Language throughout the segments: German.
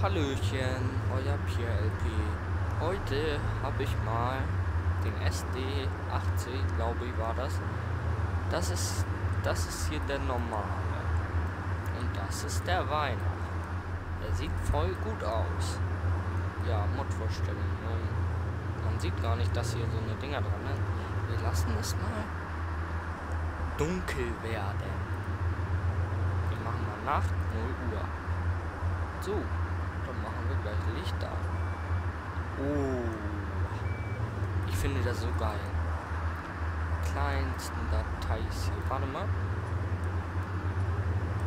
Hallöchen, euer Pierre LP. Heute habe ich mal den SD 80, glaube ich, war das. Das ist, das ist hier der normale. Und das ist der Weihnacht. Der sieht voll gut aus. Ja, Modvorstellung. Man sieht gar nicht, dass hier so eine Dinger dran sind. Wir lassen es mal dunkel werden. Wir machen mal Nacht 0 Uhr. So, dann machen wir gleich Licht an. Oh, ich finde das so geil. Kleinsten Dateis hier. Warte mal.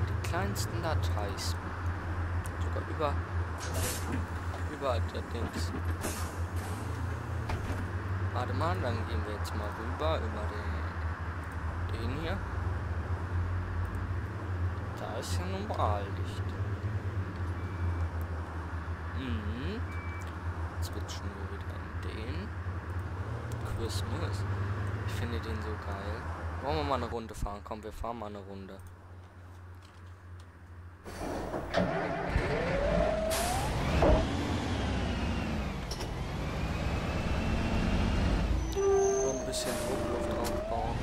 Die kleinsten Dateis. Sogar über über der Dings. Warte mal, dann gehen wir jetzt mal rüber über den, den hier. Da ist ja Normallicht. Mhm. Jetzt switchen wir wieder in den. Christmas. Ich finde den so geil. Wollen wir mal eine Runde fahren? Komm, wir fahren mal eine Runde. Ein bisschen Druckluft aufbauen.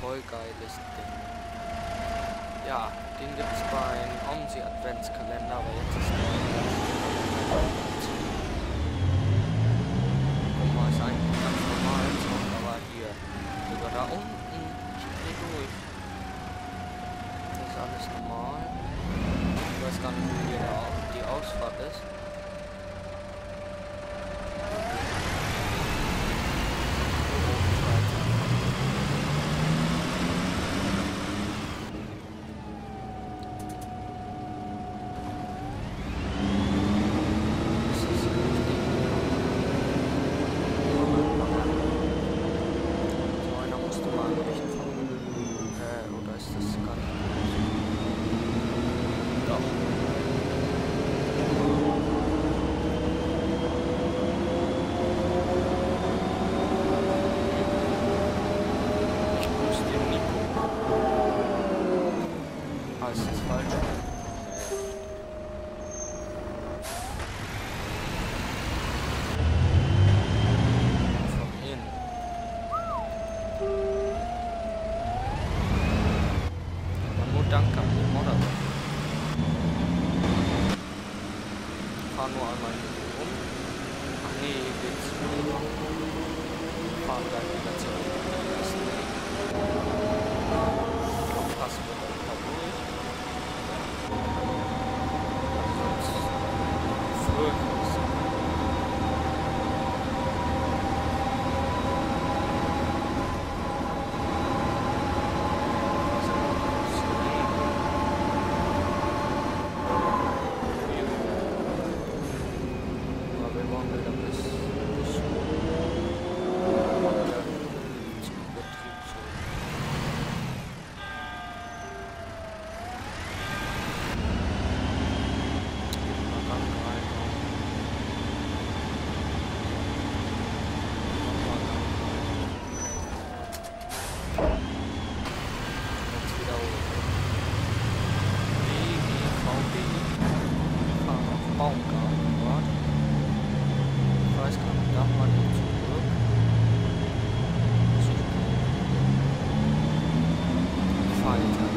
Voll geiles Ding. Ja, den gibt es beim Omsi Adventskalender, aber jetzt ist der mal, ist eigentlich ganz normal, aber hier, sogar da unten, ich dreh durch. Das ist alles normal. Ich weiß gar nicht, wie der, die Ausfahrt ist. Ist das richtig? So einer musste mal echt fahren. Äh, oder ist das gar nicht? Doch. の。あれで、にが。Aber wir wollen wieder bis, bis zum Betrieb zurück. Mal Gang reinhauen. Nochmal Gang rein. Jetzt wieder hoch. BGVB. Fahren auf Baumgarten, oder? Ich weiß gar nicht, darf man nicht zurück? Falter.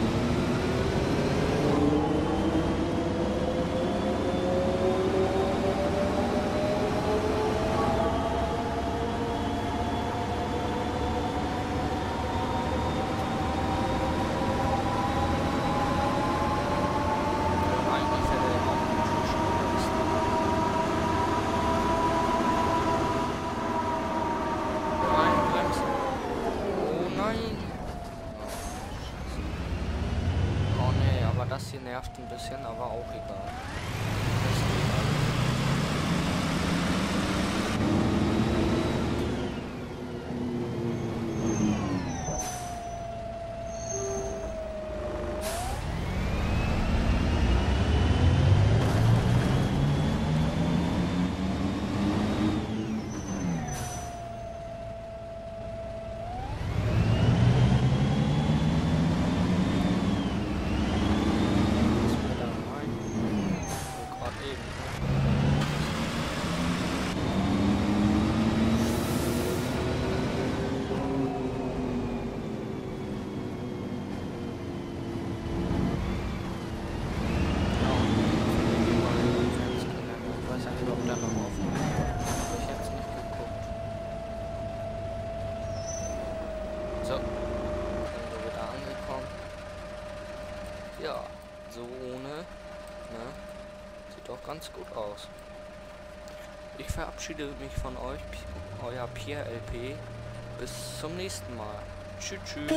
Eigentlich hätte er auch nicht so schnell ist. Nein, bremsen. Oh nein. Oh nee, aber das hier nervt ein bisschen, aber auch egal. Doch ganz gut aus. Ich verabschiede mich von euch, euer Pierre LP. Bis zum nächsten Mal. Tschüss. tschüss.